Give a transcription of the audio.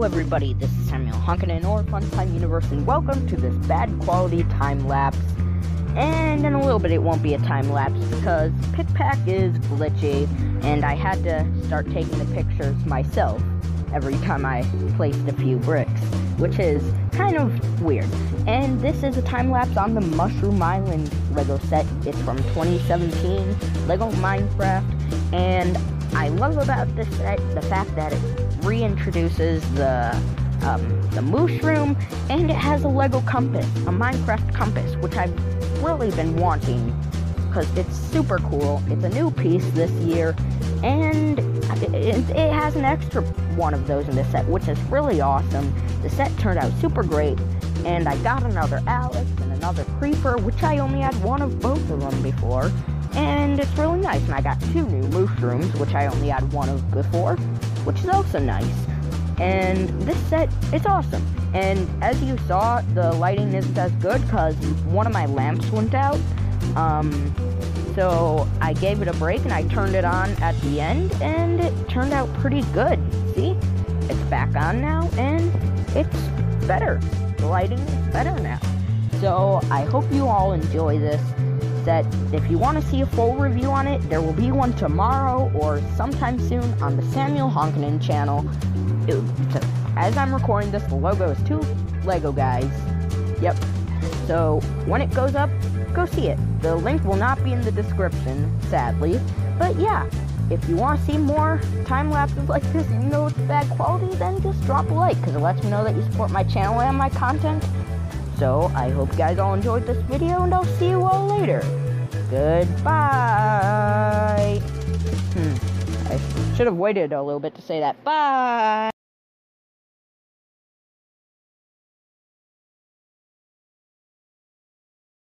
Hello everybody, this is Samuel Honkin or Funtime Universe and welcome to this bad quality time lapse. And in a little bit it won't be a time lapse because PicPac is glitchy and I had to start taking the pictures myself every time I placed a few bricks, which is kind of weird. And this is a time lapse on the Mushroom Island Lego set. It's from 2017, Lego Minecraft, and I love about this set the fact that it reintroduces the um, the mushroom, and it has a Lego compass, a Minecraft compass, which I've really been wanting because it's super cool. It's a new piece this year, and it, it, it, has an extra one of those in the set, which is really awesome. The set turned out super great, and I got another Alex and another Creeper, which I only had one of both of them before, and it's really nice. And I got two new mushrooms, which I only had one of before, which is also nice. And this set, it's awesome. And as you saw, the lighting isn't as good because one of my lamps went out. Um, so I gave it a break and I turned it on at the end and it turned out pretty good. See? It's back on now and it's better. The lighting is better now. So I hope you all enjoy this set. If you want to see a full review on it, there will be one tomorrow or sometime soon on the Samuel Honkinen channel. It, as I'm recording this, the logo is two Lego guys. Yep. So when it goes up, go see it. The link will not be in the description, sadly. But yeah, if you want to see more time lapses like this and you know it's bad quality, then just drop a like because it lets me know that you support my channel and my content. So I hope you guys all enjoyed this video and I'll see you all later. Goodbye. Hmm. I should have waited a little bit to say that. Bye.